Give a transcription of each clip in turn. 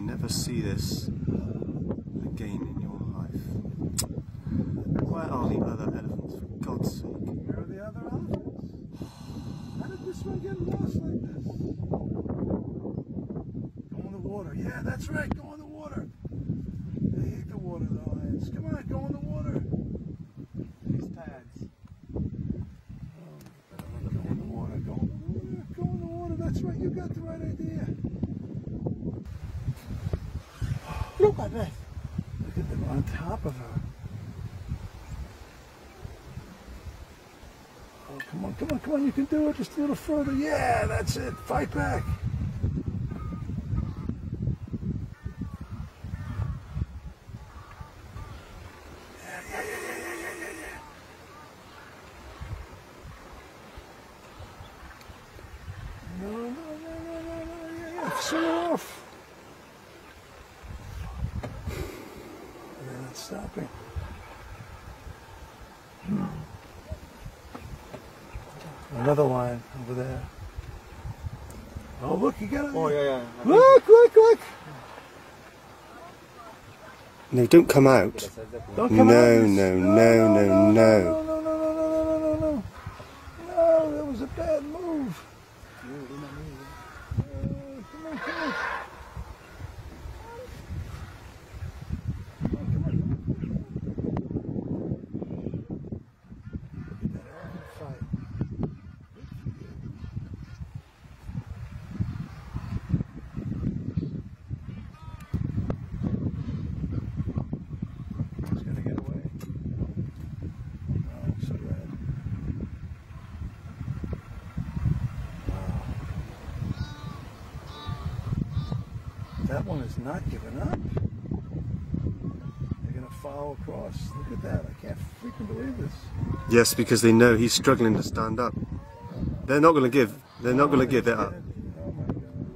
never see this again in your life. Where are the other elephants, for God's sake? Where are the other elephants? How did this one get lost like this? Go in the water. Yeah, that's right. Go in the water. They hate the water, the lions. Come on, go in the water. These pads. Um, go in the water. Go in the water. Go in the water. That's right. You got the right idea. Look at this. Look at them on top of her. Oh, come on, come on, come on. You can do it. Just a little further. Yeah, that's it. Fight back. No, no, no, no, no, no, yeah, yeah. Off. They're not stopping. Hmm. Another line over there. Oh, look, you got it. Oh yeah, yeah. Look, look, look. No, don't come out. Don't come No, out. no, no, no, no. No, no, no, no, no, no, no, no. No, that was a bad move. Uh, come on, come on. Come on, come on, come on. Look at that elephant fight. He's gonna get away. Oh, so red. Wow. That one is not giving up. They're gonna follow across. Look at that. I can't freaking believe this. Yes, because they know he's struggling to stand up. They're not going to give. They're not going to give it up. Oh my god.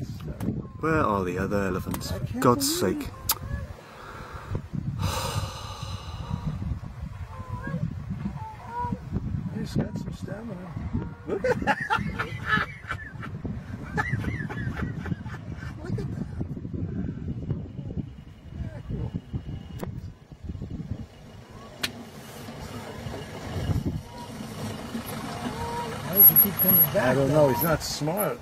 It's, uh, Where are the other elephants? For God's sake. He's got some stamina. Look at that. does keep coming back? I don't know. He's not smart.